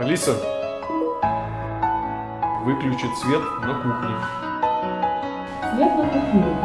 Алиса, выключи свет на кухне. Свет на кухне.